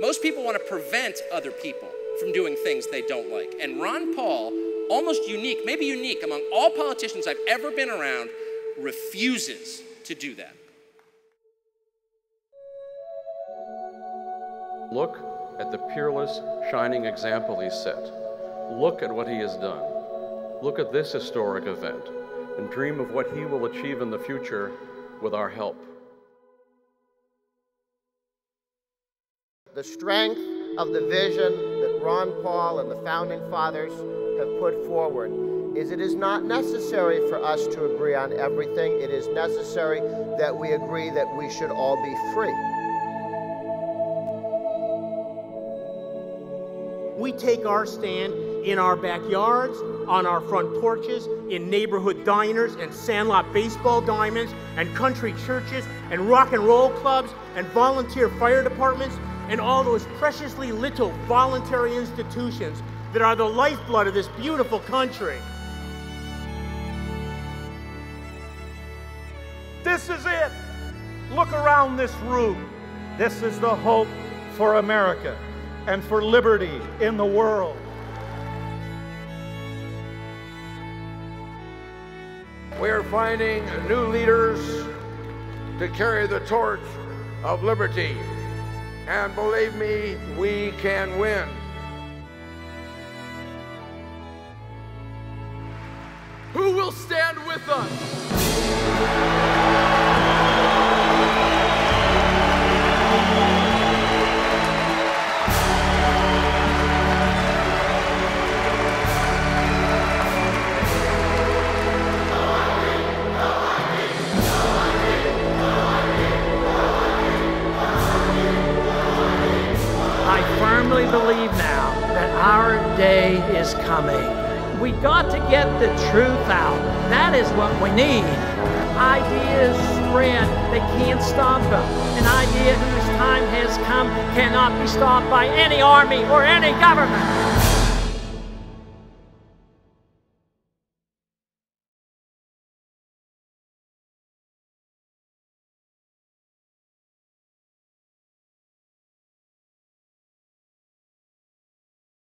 Most people want to prevent other people from doing things they don't like. And Ron Paul, almost unique, maybe unique among all politicians I've ever been around, refuses to do that. Look at the peerless, shining example he set. Look at what he has done. Look at this historic event and dream of what he will achieve in the future with our help. The strength of the vision that Ron Paul and the founding fathers have put forward is it is not necessary for us to agree on everything. It is necessary that we agree that we should all be free. We take our stand in our backyards, on our front porches, in neighborhood diners and sandlot baseball diamonds, and country churches, and rock and roll clubs, and volunteer fire departments, and all those preciously little voluntary institutions that are the lifeblood of this beautiful country. This is it. Look around this room. This is the hope for America and for liberty in the world. We are finding new leaders to carry the torch of liberty. And believe me, we can win. Who will stand with us? Believe now that our day is coming. We got to get the truth out. That is what we need. Ideas spread, they can't stop them. An idea whose time has come cannot be stopped by any army or any government.